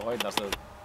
Freuen, dass er